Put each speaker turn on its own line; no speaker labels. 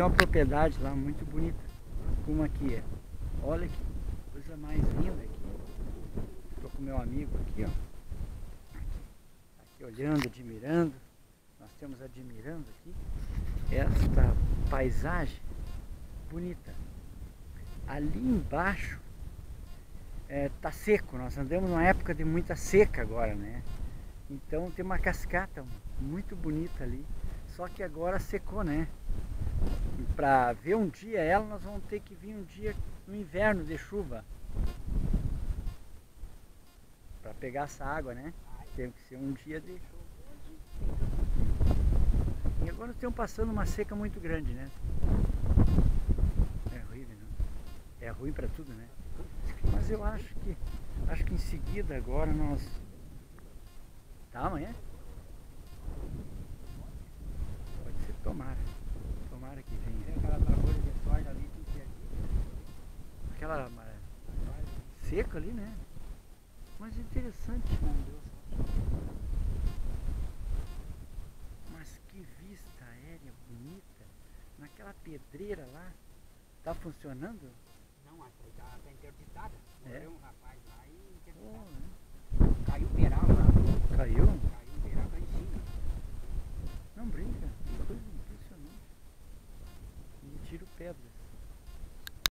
tem uma propriedade lá muito bonita, como aqui é. Olha que coisa mais linda aqui. Estou com meu amigo aqui, ó. Aqui, olhando, admirando. Nós temos admirando aqui esta paisagem bonita. Ali embaixo é, tá seco, nós andamos numa época de muita seca agora, né? Então tem uma cascata muito bonita ali, só que agora secou, né? Para ver um dia ela, nós vamos ter que vir um dia no inverno de chuva. Para pegar essa água, né? Tem que ser um dia de E agora estamos passando uma seca muito grande, né? É horrível, né? É ruim para tudo, né? Mas eu acho que acho que em seguida agora nós Tá amanhã? Pode ser, tomara. Tomara que venha.
Tem é aquela lavoura de soja ali, tem que é ali.
Aquela é, seca ali, né? Mas interessante. Não deu Mas que vista aérea bonita. Naquela pedreira lá. Tá funcionando?
Não, aqui tá, tá interditada.
É?
um rapaz lá e interditado.
Oh, é.
Caiu o peral lá. Caiu? Caiu o peral lá em cima. Não brinca. pedra.